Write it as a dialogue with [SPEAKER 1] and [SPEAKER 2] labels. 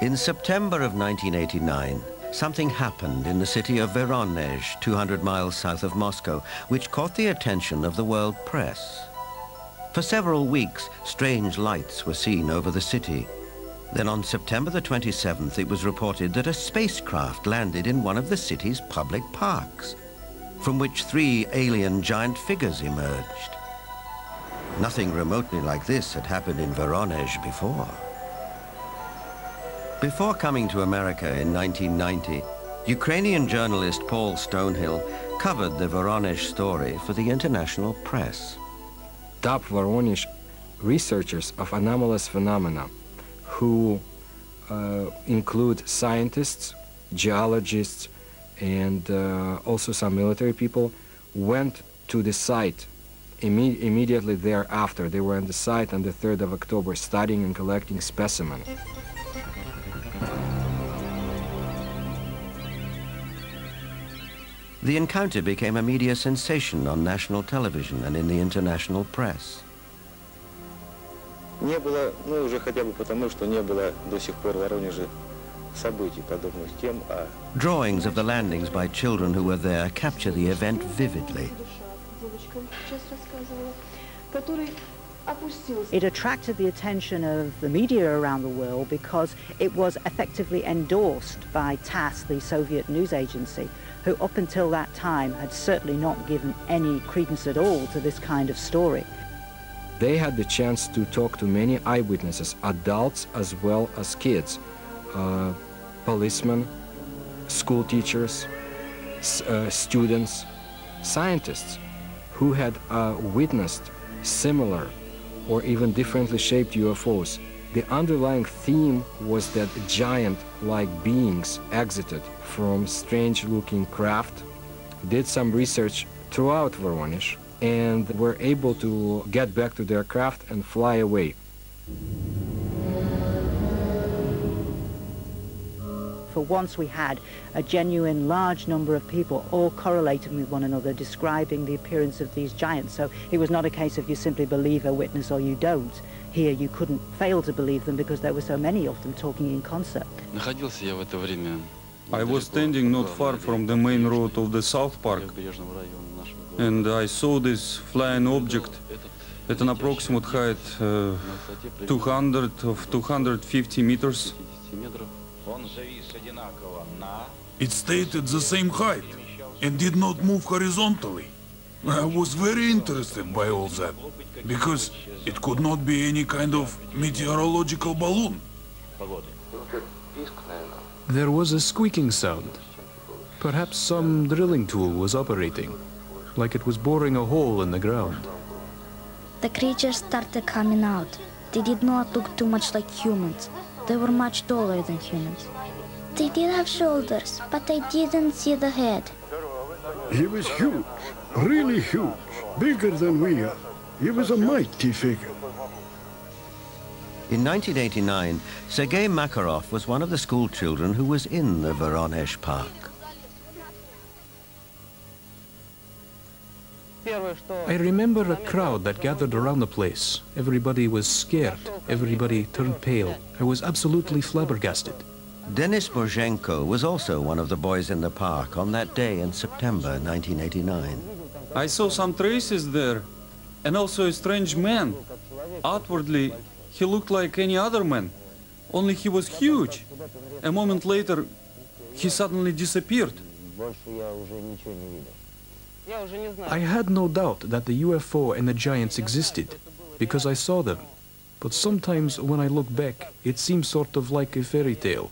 [SPEAKER 1] In September of 1989, something happened in the city of Voronezh, 200 miles south of Moscow, which caught the attention of the world press. For several weeks, strange lights were seen over the city. Then on September the 27th, it was reported that a spacecraft landed in one of the city's public parks, from which three alien giant figures emerged. Nothing remotely like this had happened in Voronezh before. Before coming to America in 1990, Ukrainian journalist Paul Stonehill covered the Voronezh story for the international press.
[SPEAKER 2] Top Voronezh researchers of anomalous phenomena who uh, include scientists, geologists, and uh, also some military people went to the site Imme immediately thereafter. They were on the site on the 3rd of October studying and collecting specimens.
[SPEAKER 1] The encounter became a media sensation on national television and in the international press.
[SPEAKER 3] Не было, ну уже хотя бы потому, что не было до сих пор в Воронеже событий, подобных тем, а...
[SPEAKER 1] Drawings of the landings by children who were there capture the event vividly.
[SPEAKER 4] It attracted the attention of the media around the world because it was effectively endorsed by TASS, the Soviet news agency, who up until that time had certainly not given any credence at all to this kind of story.
[SPEAKER 2] They had the chance to talk to many eyewitnesses, adults as well as kids, uh, policemen, school teachers, uh, students, scientists who had uh, witnessed similar or even differently shaped UFOs. The underlying theme was that giant-like beings exited from strange-looking craft, did some research throughout Voronezh, and were able to get back to their craft and fly away.
[SPEAKER 4] For once we had a genuine large number of people all correlating with one another describing the appearance of these giants. So it was not a case of you simply believe a witness or you don't. Here you couldn't fail to believe them because there were so many of them talking in concert.
[SPEAKER 5] I was standing not far from the main road of the South Park and I saw this flying object at an approximate height uh, 200 of 250 meters.
[SPEAKER 6] It stayed at the same height and did not move horizontally. I was very interested by all that because it could not be any kind of meteorological balloon.
[SPEAKER 7] There was a squeaking sound. Perhaps some drilling tool was operating like it was boring a hole in the ground.
[SPEAKER 8] The creatures started coming out. They did not look too much like humans. They were much taller than humans. They did have shoulders, but I didn't see the head.
[SPEAKER 9] He was huge, really huge, bigger than we are. He was a mighty figure.
[SPEAKER 1] In 1989, Sergei Makarov was one of the school children who was in the Voronezh Park.
[SPEAKER 7] I remember a crowd that gathered around the place. Everybody was scared. Everybody turned pale. I was absolutely flabbergasted.
[SPEAKER 1] Denis Mozhenko was also one of the boys in the park on that day in September 1989.
[SPEAKER 5] I saw some traces there, and also a strange man. Outwardly, he looked like any other man, only he was huge. A moment later, he suddenly disappeared.
[SPEAKER 7] I had no doubt that the UFO and the giants existed, because I saw them. But sometimes when I look back, it seems sort of like a fairy tale.